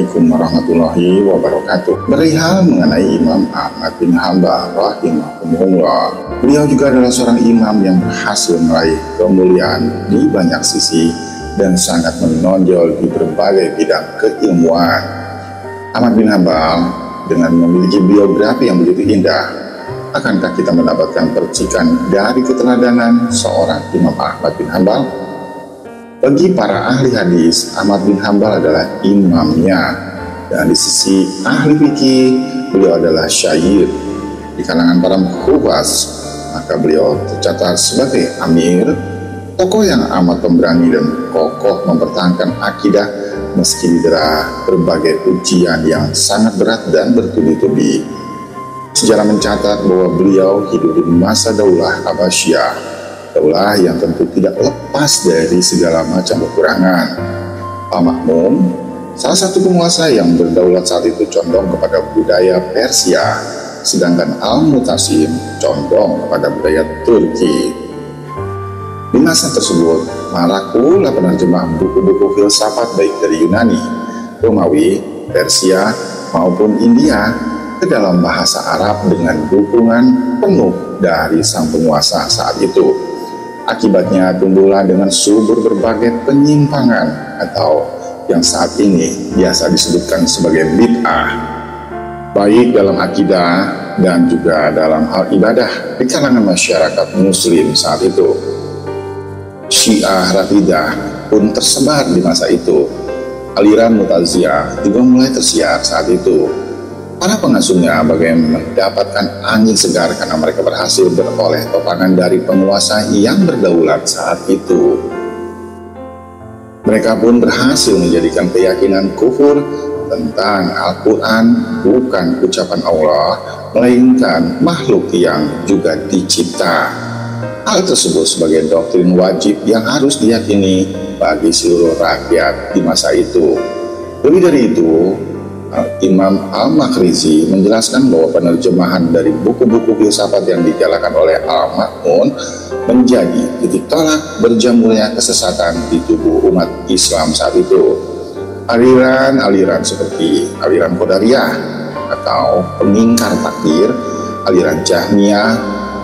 Assalamualaikum warahmatullahi wabarakatuh. Berihal mengenai Imam Ahmad bin Hambal rahimahumullah. Beliau juga adalah seorang imam yang berhasil meraih kemuliaan di banyak sisi dan sangat menonjol di berbagai bidang keilmuan. Ahmad bin Hambal dengan memiliki biografi yang begitu indah, akankah kita mendapatkan percikan dari keteladanan seorang Imam Ahmad bin Hambal? Bagi para ahli hadis, Ahmad bin Hambal adalah imamnya. Dan di sisi ahli fikih, beliau adalah syair. Di kalangan para mukhwas, maka beliau tercatat sebagai amir, tokoh yang amat pemberani dan kokoh mempertahankan akidah meski didera berbagai ujian yang sangat berat dan bertubi-tubi. Sejarah mencatat bahwa beliau hidup di masa daulah Abbasiyah Daulah yang tentu tidak lepas dari segala macam kekurangan. Pak Makmum, salah satu penguasa yang berdaulat saat itu condong kepada budaya Persia, sedangkan Al-Mutasim condong kepada budaya Turki. Di masa tersebut, marak pula penerjemah buku-buku filsafat baik dari Yunani, Romawi, Persia, maupun India ke dalam bahasa Arab dengan dukungan penuh dari sang penguasa saat itu. Akibatnya tumbuhlah dengan subur berbagai penyimpangan atau yang saat ini biasa disebutkan sebagai bid'ah. Baik dalam akidah dan juga dalam hal ibadah di kalangan masyarakat muslim saat itu. Syiah Rafidah pun tersebar di masa itu. Aliran Mutaziyah juga mulai tersiar saat itu Para pengasuhnya bagaimana mendapatkan angin segar karena mereka berhasil beroleh topangan dari penguasa yang berdaulat saat itu. Mereka pun berhasil menjadikan keyakinan kufur tentang Al-Quran bukan ucapan Allah, melainkan makhluk yang juga dicipta. Hal tersebut sebagai doktrin wajib yang harus diyakini bagi seluruh rakyat di masa itu. Lebih dari itu, Imam Al-Makhrizi menjelaskan bahwa penerjemahan dari buku-buku filsafat yang dijalankan oleh Al-Ma'mun menjadi titik tolak berjamurnya kesesatan di tubuh umat Islam saat itu. Aliran-aliran seperti aliran Qadariyah atau pengingkar takdir, aliran Jahmiyah,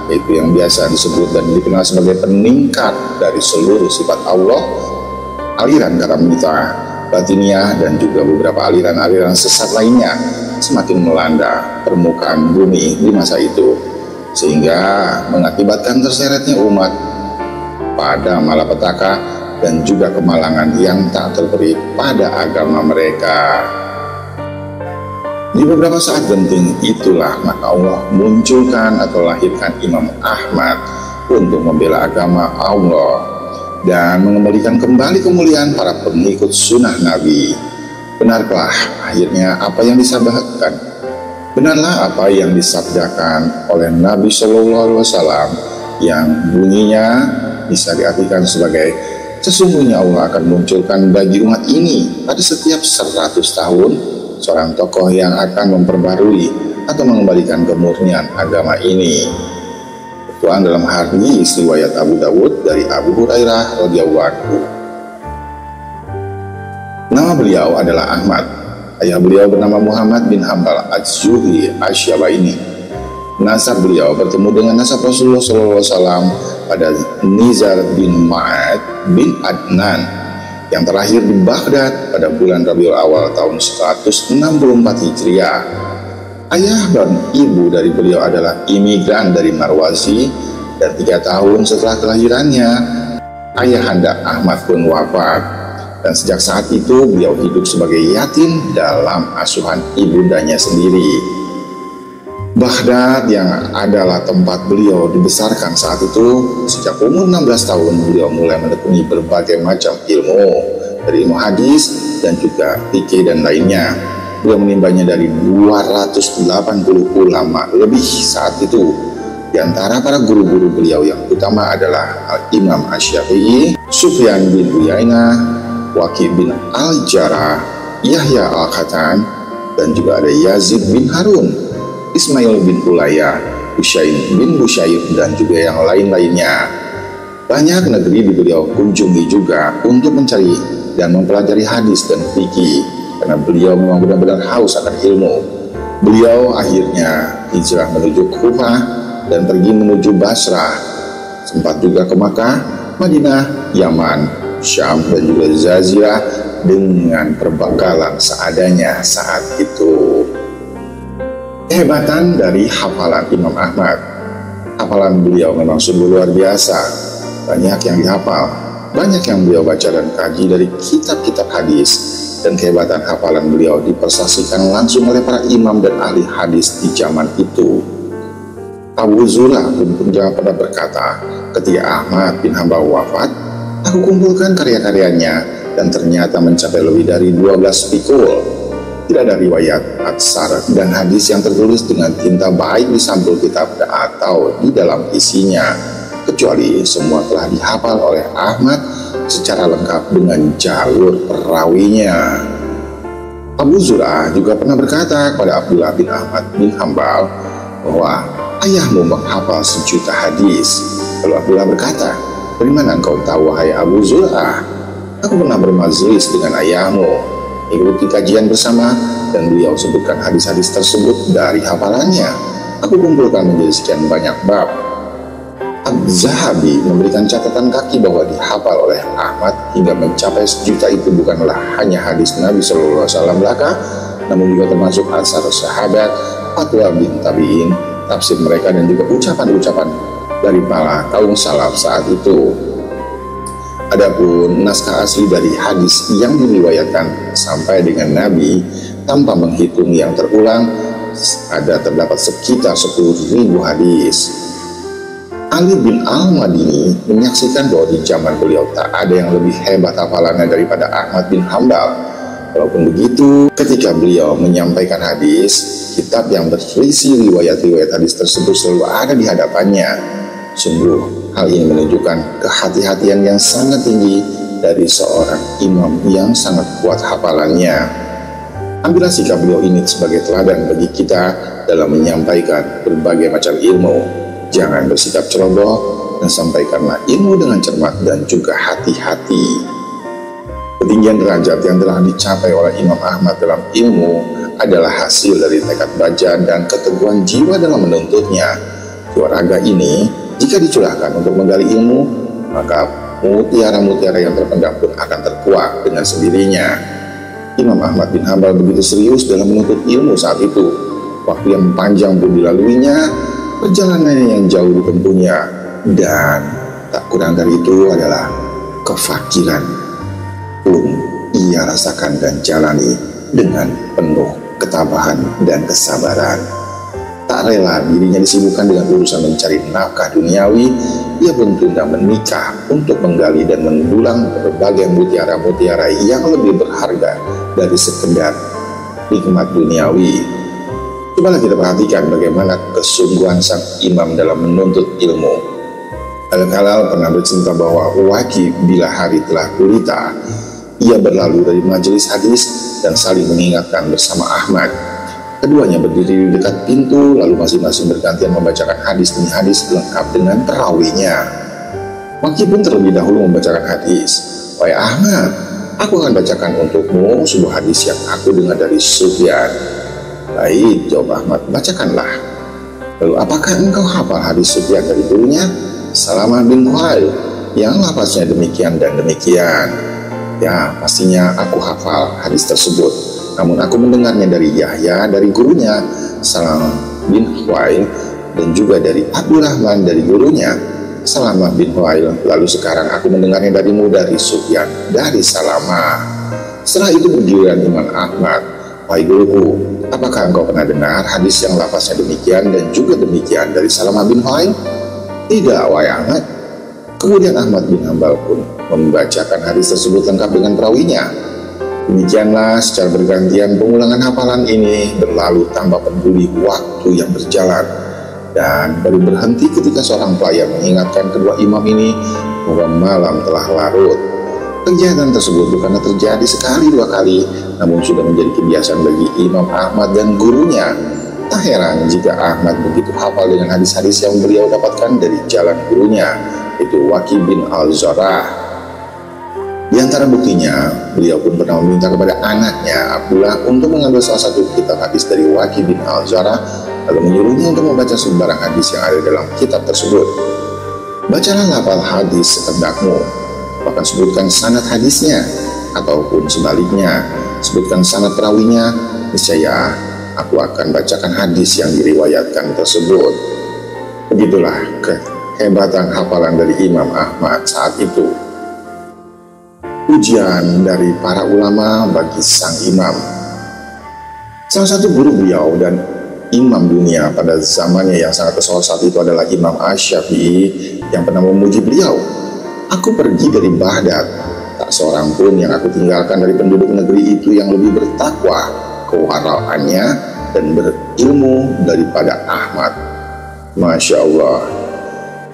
itu yang biasa disebut dan dikenal sebagai peningkat dari seluruh sifat Allah, aliran Karamita Batinia dan juga beberapa aliran-aliran sesat lainnya semakin melanda permukaan bumi di masa itu sehingga mengakibatkan terseretnya umat pada malapetaka dan juga kemalangan yang tak terperi pada agama mereka. Di beberapa saat genting itulah maka Allah munculkan atau lahirkan Imam Ahmad untuk membela agama Allah dan mengembalikan kembali kemuliaan para pengikut sunnah Nabi. Benarkah akhirnya apa yang disabdakan? Benarlah apa yang disabdakan oleh Nabi Shallallahu Alaihi Wasallam yang bunyinya bisa diartikan sebagai sesungguhnya Allah akan munculkan bagi umat ini pada setiap 100 tahun seorang tokoh yang akan memperbarui atau mengembalikan kemurnian agama ini. Quran dalam hadis riwayat Abu Dawud dari Abu Hurairah radhiyallahu. Nama beliau adalah Ahmad. Ayah beliau bernama Muhammad bin Hambal Az-Zuhri ini. Nasab beliau bertemu dengan nasab Rasulullah SAW pada Nizar bin Ma'ad bin Adnan yang terakhir di Baghdad pada bulan Rabiul Awal tahun 164 Hijriah Ayah dan ibu dari beliau adalah imigran dari Marwazi dan tiga tahun setelah kelahirannya, ayahanda Ahmad pun wafat. Dan sejak saat itu beliau hidup sebagai yatim dalam asuhan ibundanya sendiri. Baghdad yang adalah tempat beliau dibesarkan saat itu, sejak umur 16 tahun beliau mulai menekuni berbagai macam ilmu, dari ilmu hadis dan juga fikih dan lainnya beliau menimbanya dari 280 ulama lebih saat itu. Di antara para guru-guru beliau yang utama adalah Al-Imam Asy-Syafi'i, Sufyan bin Uyainah, Waqi bin Al-Jarrah, Yahya Al-Khatan, dan juga ada Yazid bin Harun, Ismail bin Ulayah, Husain bin Bushayr, dan juga yang lain-lainnya. Banyak negeri di beliau kunjungi juga untuk mencari dan mempelajari hadis dan fikih karena beliau memang benar-benar haus akan ilmu. Beliau akhirnya hijrah menuju Kufah dan pergi menuju Basrah. Sempat juga ke Makkah, Madinah, Yaman, Syam dan juga Zazirah dengan perbekalan seadanya saat itu. Kehebatan dari hafalan Imam Ahmad. Hafalan beliau memang sungguh luar biasa. Banyak yang dihafal, banyak yang beliau baca dan kaji dari kitab-kitab hadis dan kehebatan hafalan beliau dipersaksikan langsung oleh para imam dan ahli hadis di zaman itu. Abu Zura pun juga pernah berkata, ketika Ahmad bin Hambal wafat, aku kumpulkan karya-karyanya dan ternyata mencapai lebih dari 12 pikul. Tidak ada riwayat, atsar, dan hadis yang tertulis dengan tinta baik di sampul kitab atau di dalam isinya, kecuali semua telah dihafal oleh Ahmad secara lengkap dengan jalur perawinya. Abu Zur'ah juga pernah berkata kepada Abdullah bin Ahmad bin Hambal bahwa ayahmu menghafal sejuta hadis. Lalu Abdullah berkata, dari mana engkau tahu wahai Abu Zur'ah? Aku pernah bermajlis dengan ayahmu, ikuti kajian bersama, dan beliau sebutkan hadis-hadis tersebut dari hafalannya. Aku kumpulkan menjadi sekian banyak bab, Zahabi memberikan catatan kaki bahwa dihafal oleh Ahmad hingga mencapai sejuta itu bukanlah hanya hadis Nabi Shallallahu Alaihi Wasallam belaka, namun juga termasuk asar sahabat, fatwa bin tabiin, tafsir mereka dan juga ucapan-ucapan dari para kaum salaf saat itu. Adapun naskah asli dari hadis yang diriwayatkan sampai dengan Nabi tanpa menghitung yang terulang ada terdapat sekitar 10.000 hadis. Ali bin Al-Madini menyaksikan bahwa di zaman beliau tak ada yang lebih hebat hafalannya daripada Ahmad bin Hambal. Walaupun begitu, ketika beliau menyampaikan hadis, kitab yang berisi riwayat-riwayat hadis tersebut selalu ada di hadapannya. Sungguh, hal ini menunjukkan kehati-hatian yang sangat tinggi dari seorang imam yang sangat kuat hafalannya. Ambillah sikap beliau ini sebagai teladan bagi kita dalam menyampaikan berbagai macam ilmu Jangan bersikap ceroboh dan sampaikanlah ilmu dengan cermat dan juga hati-hati. Ketinggian derajat yang telah dicapai oleh Imam Ahmad dalam ilmu adalah hasil dari tekad baja dan keteguhan jiwa dalam menuntutnya. Raga ini, jika dicurahkan untuk menggali ilmu, maka mutiara-mutiara yang terpendam pun akan terkuak dengan sendirinya. Imam Ahmad bin Hambal begitu serius dalam menuntut ilmu saat itu. Waktu yang panjang pun dilaluinya perjalanan yang jauh ditempuhnya dan tak kurang dari itu adalah kefakiran pun ia rasakan dan jalani dengan penuh ketabahan dan kesabaran. Tak rela dirinya disibukkan dengan urusan mencari nafkah duniawi, ia pun tunda menikah untuk menggali dan mendulang berbagai mutiara-mutiara yang lebih berharga dari sekedar nikmat duniawi Cobalah kita perhatikan bagaimana kesungguhan sang imam dalam menuntut ilmu. Al-Kalal pernah bercerita bahwa wajib bila hari telah gulita, ia berlalu dari majelis hadis dan saling mengingatkan bersama Ahmad. Keduanya berdiri di dekat pintu, lalu masing-masing bergantian membacakan hadis demi hadis lengkap dengan perawinya. Waki pun terlebih dahulu membacakan hadis. Wahai Ahmad, aku akan bacakan untukmu sebuah hadis yang aku dengar dari Sufyan Baik, jawab Ahmad, bacakanlah. Lalu apakah engkau hafal hadis Sufyan dari dulunya? Salamah bin Khuail yang lafaznya demikian dan demikian. Ya, pastinya aku hafal hadis tersebut. Namun aku mendengarnya dari Yahya, dari gurunya, Salam bin Khuail, dan juga dari Abdurrahman dari gurunya, Salamah bin Khuail. Lalu sekarang aku mendengarnya dari muda dari Sufyan, dari Salamah. Setelah itu bergiliran Imam Ahmad, Wahai guruku, apakah engkau pernah dengar hadis yang lafaznya demikian dan juga demikian dari Salamah bin Huain? Tidak, wahai Ahmad. Kemudian Ahmad bin Hambal pun membacakan hadis tersebut lengkap dengan perawinya. Demikianlah secara bergantian pengulangan hafalan ini berlalu tanpa peduli waktu yang berjalan dan baru berhenti ketika seorang pelayan mengingatkan kedua imam ini bahwa malam telah larut. Kejahatan tersebut bukanlah terjadi sekali dua kali, namun sudah menjadi kebiasaan bagi Imam Ahmad dan gurunya. Tak heran jika Ahmad begitu hafal dengan hadis-hadis yang beliau dapatkan dari jalan gurunya, itu Waki bin Al-Zarah. Di antara buktinya, beliau pun pernah meminta kepada anaknya Abdullah untuk mengambil salah satu kitab hadis dari Waki bin Al-Zara lalu menyuruhnya untuk membaca sembarang hadis yang ada dalam kitab tersebut. Bacalah lafal hadis sekendakmu, bahkan sebutkan sanad hadisnya, ataupun sebaliknya, sebutkan sanad perawinya, niscaya aku akan bacakan hadis yang diriwayatkan tersebut. Begitulah kehebatan hafalan dari Imam Ahmad saat itu ujian dari para ulama bagi sang imam. Salah satu guru beliau dan imam dunia pada zamannya yang sangat tersohor saat itu adalah Imam Ash-Syafi'i yang pernah memuji beliau. Aku pergi dari Baghdad, tak seorang pun yang aku tinggalkan dari penduduk negeri itu yang lebih bertakwa, kewaraannya, dan berilmu daripada Ahmad. Masya Allah.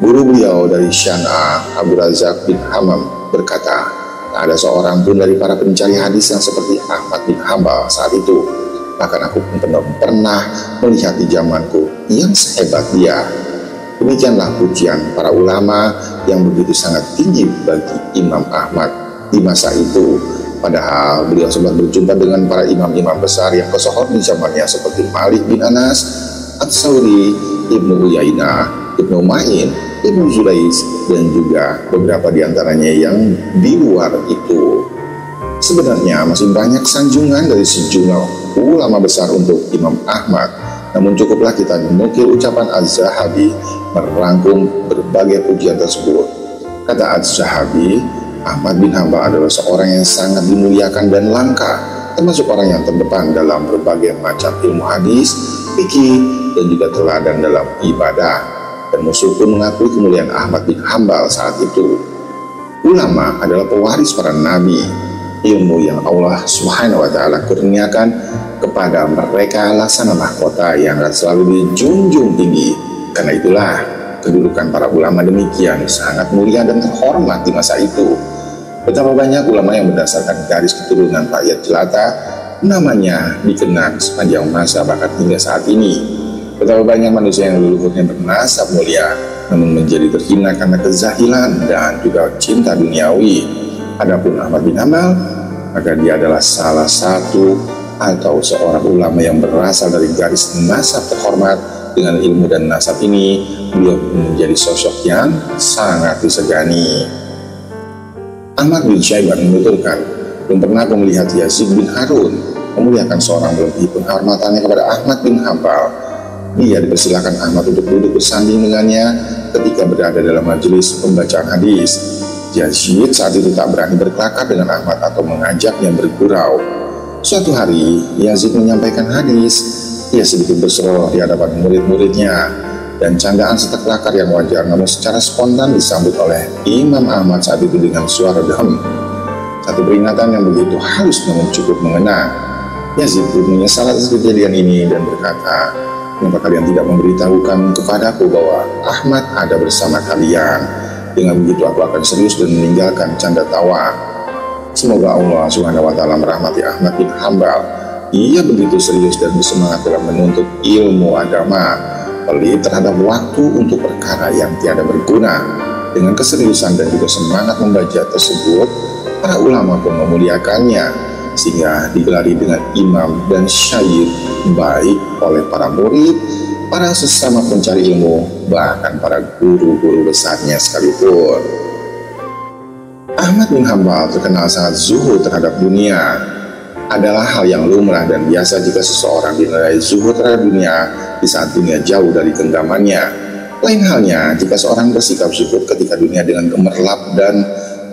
Guru beliau dari Syan'a, Abu Razak bin Hamam berkata, Tak ada seorang pun dari para pencari hadis yang seperti Ahmad bin Hambal saat itu. Bahkan aku pun pernah, pernah melihat di zamanku yang sehebat dia. Demikianlah pujian para ulama yang begitu sangat tinggi bagi Imam Ahmad di masa itu. Padahal beliau sempat berjumpa dengan para imam-imam besar yang kesohor di zamannya seperti Malik bin Anas, At-Sawri, Ibnu Uyainah, Ibnu Ma'in, Ibnu Zulais dan juga beberapa di antaranya yang di luar itu. Sebenarnya masih banyak sanjungan dari sejumlah ulama besar untuk Imam Ahmad, namun cukuplah kita menukil ucapan Az-Zahabi merangkum berbagai pujian tersebut. Kata Az-Zahabi, Ahmad bin Hambal adalah seorang yang sangat dimuliakan dan langka, termasuk orang yang terdepan dalam berbagai macam ilmu hadis, fikih, dan juga teladan dalam ibadah dan musuh pun mengakui kemuliaan Ahmad bin Hambal saat itu. Ulama adalah pewaris para nabi, ilmu yang Allah Subhanahu wa taala kurniakan kepada mereka laksana mahkota yang selalu dijunjung tinggi. Karena itulah kedudukan para ulama demikian sangat mulia dan terhormat di masa itu. Betapa banyak ulama yang berdasarkan garis keturunan rakyat jelata namanya dikenang sepanjang masa bahkan hingga saat ini. Betapa banyak manusia yang leluhurnya bernasab mulia, namun menjadi terhina karena kezahilan dan juga cinta duniawi. Adapun Ahmad bin Amal, maka dia adalah salah satu atau seorang ulama yang berasal dari garis nasab terhormat dengan ilmu dan nasab ini beliau menjadi sosok yang sangat disegani. Ahmad bin Syaiban menuturkan, belum pernah aku melihat Yazid bin Harun memuliakan seorang melebihi penghormatannya kepada Ahmad bin Hambal ia dipersilakan Ahmad untuk duduk bersanding dengannya ketika berada dalam majelis pembacaan hadis. Yazid saat itu tak berani berkelakar dengan Ahmad atau mengajaknya bergurau. Suatu hari, Yazid menyampaikan hadis. Ia sedikit berserolah di hadapan murid-muridnya dan candaan serta kelakar yang wajar namun secara spontan disambut oleh Imam Ahmad saat itu dengan suara dem. Satu peringatan yang begitu halus namun cukup mengena. Yazid pun menyesal atas kejadian ini dan berkata, Mengapa kalian tidak memberitahukan kepadaku bahwa Ahmad ada bersama kalian? Dengan begitu aku akan serius dan meninggalkan canda tawa. Semoga Allah Subhanahu wa merahmati Ahmad bin Hambal. Ia begitu serius dan bersemangat dalam menuntut ilmu agama, pelit terhadap waktu untuk perkara yang tiada berguna. Dengan keseriusan dan juga semangat membaca tersebut, para ulama pun memuliakannya sehingga digelari dengan imam dan syair baik oleh para murid, para sesama pencari ilmu, bahkan para guru-guru besarnya sekalipun. Ahmad bin Hambal terkenal sangat zuhud terhadap dunia adalah hal yang lumrah dan biasa jika seseorang dinilai zuhud terhadap dunia di saat dunia jauh dari genggamannya. Lain halnya jika seorang bersikap zuhud ketika dunia dengan gemerlap dan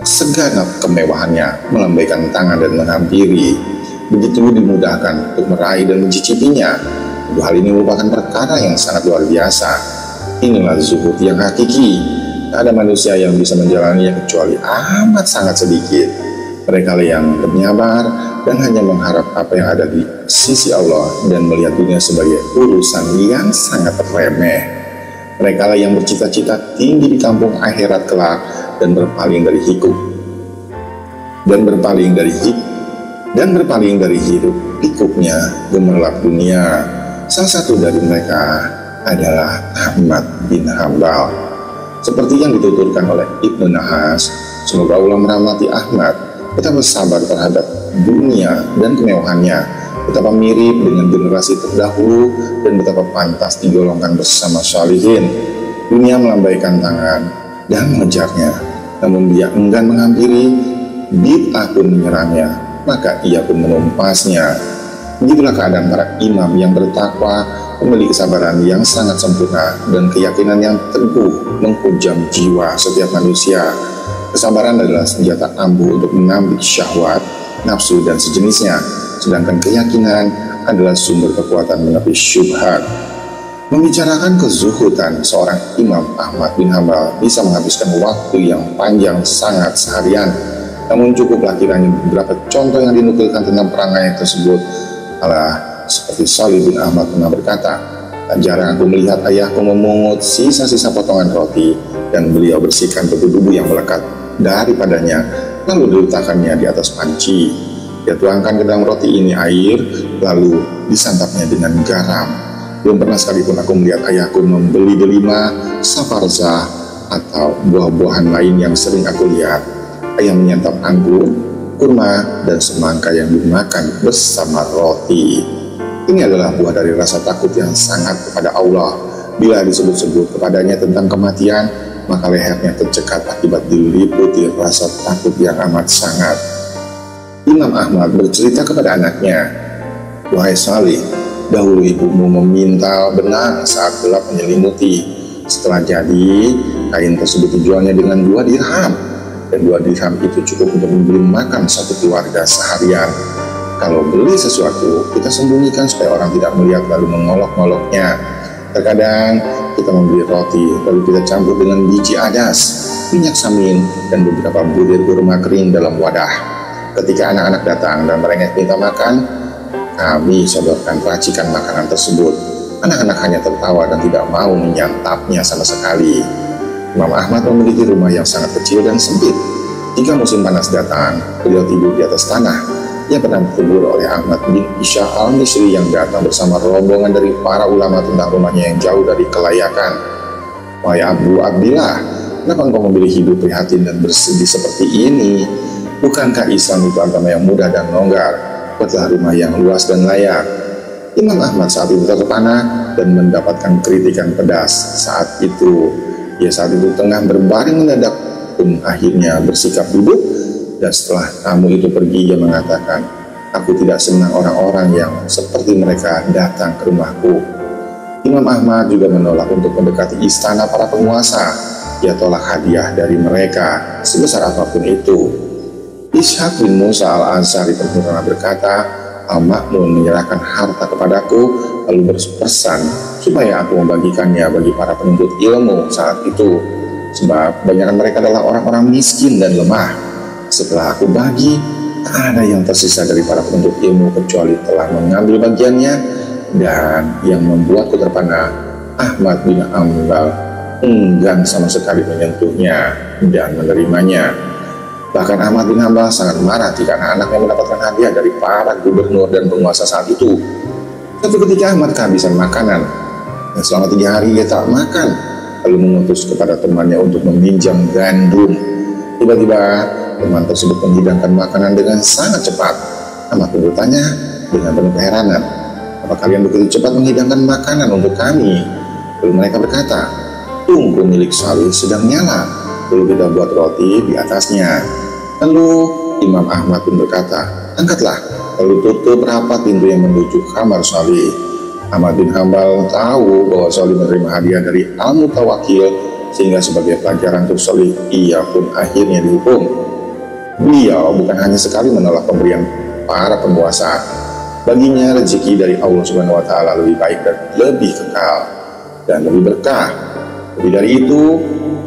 segenap kemewahannya melambaikan tangan dan menghampiri begitu dimudahkan untuk meraih dan mencicipinya. Dua hal ini merupakan perkara yang sangat luar biasa. Inilah zuhud yang hakiki. Tak ada manusia yang bisa menjalaninya kecuali amat sangat sedikit mereka yang bernyabar dan hanya mengharap apa yang ada di sisi Allah dan melihat dunia sebagai urusan yang sangat remeh. Mereka yang bercita-cita tinggi di kampung akhirat kelak dan berpaling dari hidup. Dan berpaling dari hidup dan berpaling dari hidup pikuknya gemerlap dunia. Salah satu dari mereka adalah Ahmad bin Hambal seperti yang dituturkan oleh Ibnu Nahas semoga Allah merahmati Ahmad betapa sabar terhadap dunia dan kemewahannya, betapa mirip dengan generasi terdahulu dan betapa pantas digolongkan bersama salihin. Dunia melambaikan tangan dan mengejarnya, namun dia enggan menghampiri, bid'ah pun menyerangnya, maka ia pun menumpasnya. Begitulah keadaan para imam yang bertakwa, memiliki kesabaran yang sangat sempurna dan keyakinan yang teguh menghujam jiwa setiap manusia. Kesabaran adalah senjata ampuh untuk menambik syahwat, nafsu, dan sejenisnya, sedangkan keyakinan adalah sumber kekuatan menepi syubhat. Membicarakan kezuhudan seorang Imam Ahmad bin Hambal bisa menghabiskan waktu yang panjang sangat seharian. Namun cukuplah kiranya beberapa contoh yang dinukilkan tentang perangai tersebut adalah seperti Salih bin Ahmad pernah berkata, Tak jarang aku melihat ayahku memungut sisa-sisa potongan roti dan beliau bersihkan debu-debu yang melekat daripadanya lalu diletakkannya di atas panci. Dia tuangkan ke dalam roti ini air lalu disantapnya dengan garam. Belum pernah sekalipun aku melihat ayahku membeli delima, safarza, atau buah-buahan lain yang sering aku lihat. Ayah menyantap anggur, kurma, dan semangka yang dimakan bersama roti. Ini adalah buah dari rasa takut yang sangat kepada Allah. Bila disebut-sebut kepadanya tentang kematian, maka lehernya tercekat akibat diliputi rasa takut yang amat sangat. Imam Ahmad bercerita kepada anaknya, Wahai Salih, dahulu ibumu meminta benang saat gelap menyelimuti. Setelah jadi, kain tersebut dijualnya dengan dua dirham, dan dua dirham itu cukup untuk membeli makan satu keluarga seharian. Kalau beli sesuatu, kita sembunyikan supaya orang tidak melihat lalu mengolok-ngoloknya. Terkadang kita membeli roti, lalu kita campur dengan biji adas, minyak samin, dan beberapa butir kurma kering dalam wadah. Ketika anak-anak datang dan mereka minta makan, kami sodorkan racikan makanan tersebut. Anak-anak hanya tertawa dan tidak mau menyantapnya sama sekali. Imam Ahmad memiliki rumah yang sangat kecil dan sempit. Jika musim panas datang, beliau tidur di atas tanah ia pernah ditegur oleh Ahmad bin Isya al-Misri yang datang bersama rombongan dari para ulama tentang rumahnya yang jauh dari kelayakan. Wahai Abu Abdillah, kenapa engkau memilih hidup prihatin dan bersedih seperti ini? Bukankah Islam itu agama yang mudah dan longgar? Buatlah rumah yang luas dan layak. Imam Ahmad saat itu terpana dan mendapatkan kritikan pedas. Saat itu, ia saat itu tengah berbaring mendadak pun akhirnya bersikap duduk dan setelah tamu itu pergi, ia mengatakan, Aku tidak senang orang-orang yang seperti mereka datang ke rumahku. Imam Ahmad juga menolak untuk mendekati istana para penguasa. Ia tolak hadiah dari mereka, sebesar apa pun itu. Ishak bin Musa al-Ansari pernah berkata, Al-Ma'mun menyerahkan harta kepadaku, lalu berpesan supaya aku membagikannya bagi para penuntut ilmu saat itu. Sebab banyak mereka adalah orang-orang miskin dan lemah. Setelah aku bagi, tak ada yang tersisa dari para penuntut ilmu kecuali telah mengambil bagiannya dan yang membuatku terpana Ahmad bin Ambal enggan sama sekali menyentuhnya dan menerimanya. Bahkan Ahmad bin Hambal sangat marah jika anak-anaknya mendapatkan hadiah dari para gubernur dan penguasa saat itu. Tapi ketika Ahmad kehabisan makanan, dan selama tiga hari ia tak makan, lalu mengutus kepada temannya untuk meminjam gandum. Tiba-tiba Teman tersebut menghidangkan makanan dengan sangat cepat. Pun bertanya dengan penuh keheranan, apa kalian begitu cepat menghidangkan makanan untuk kami? Lalu mereka berkata, tunggu milik Salih sedang nyala, lalu kita buat roti di atasnya. Lalu Imam Ahmad pun berkata, angkatlah, lalu tutup rapat pintu yang menuju kamar Salih. Ahmad bin Hambal tahu bahwa Salih menerima hadiah dari Al-Mutawakil sehingga sebagai pelajaran untuk Salih ia pun akhirnya dihukum. Beliau bukan hanya sekali menolak pemberian para penguasa. Baginya rezeki dari Allah Subhanahu wa taala lebih baik dan lebih kekal dan lebih berkah. Lebih dari itu,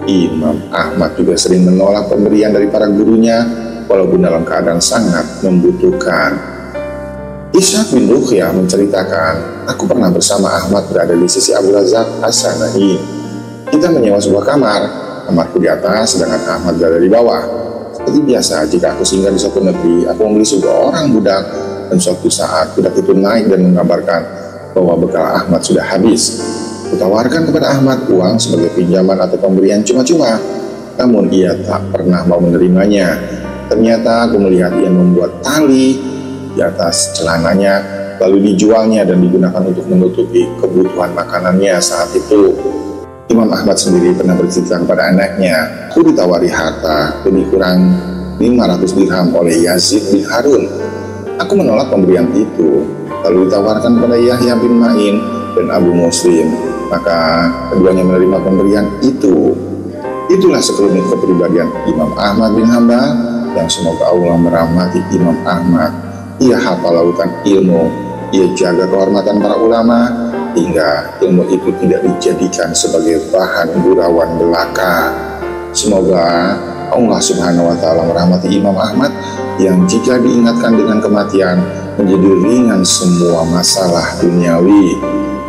Imam Ahmad juga sering menolak pemberian dari para gurunya walaupun dalam keadaan sangat membutuhkan. Ishak bin Ruqyah menceritakan, aku pernah bersama Ahmad berada di sisi Abu Razak As-Sana'i. Kita menyewa sebuah kamar, kamarku di atas sedangkan Ahmad berada di bawah. Seperti biasa, jika aku singgah di suatu negeri, aku membeli sebuah orang budak dan suatu saat budak itu naik dan mengabarkan bahwa bekal Ahmad sudah habis. Kutawarkan kepada Ahmad uang sebagai pinjaman atau pemberian cuma-cuma, namun ia tak pernah mau menerimanya. Ternyata aku melihat ia membuat tali di atas celananya, lalu dijualnya dan digunakan untuk menutupi kebutuhan makanannya saat itu. Imam Ahmad sendiri pernah bercerita kepada anaknya, aku ditawari harta lebih kurang 500 dirham oleh Yazid bin Harun. Aku menolak pemberian itu, lalu ditawarkan kepada Yahya bin Ma'in dan Abu Muslim. Maka keduanya menerima pemberian itu. Itulah sekelumit kepribadian Imam Ahmad bin Hambal yang semoga Allah merahmati Imam Ahmad. Ia hafal lautan ilmu, ia jaga kehormatan para ulama, hingga ilmu itu tidak dijadikan sebagai bahan gurauan belaka. Semoga Allah Subhanahu wa taala merahmati Imam Ahmad yang jika diingatkan dengan kematian menjadi ringan semua masalah duniawi.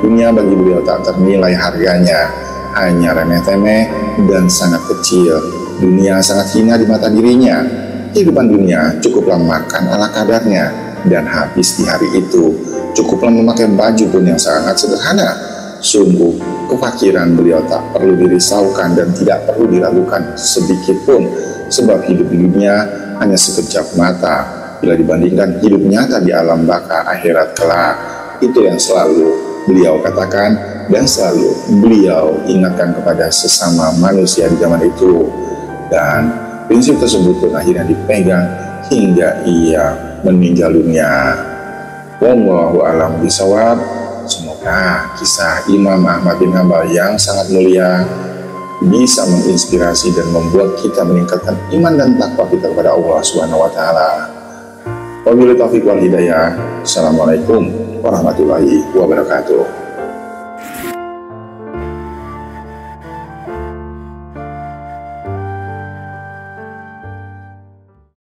Dunia bagi beliau tak ternilai harganya, hanya remeh-temeh dan sangat kecil. Dunia sangat hina di mata dirinya. Kehidupan dunia cukuplah makan ala kadarnya dan habis di hari itu Cukuplah memakai baju pun yang sangat sederhana. Sungguh, kefakiran beliau tak perlu dirisaukan dan tidak perlu diragukan sedikit pun, sebab hidup dunia hanya sekejap mata bila dibandingkan hidup nyata di alam baka akhirat kelak. Itu yang selalu beliau katakan dan selalu beliau ingatkan kepada sesama manusia di zaman itu. Dan prinsip tersebut pun akhirnya dipegang hingga ia meninggal dunia. Wallahu alam bisawab. Semoga kisah Imam Ahmad bin Hambal yang sangat mulia bisa menginspirasi dan membuat kita meningkatkan iman dan takwa kita kepada Allah Subhanahu wa taala. Wabillahi taufiq wal hidayah. Assalamualaikum warahmatullahi wabarakatuh.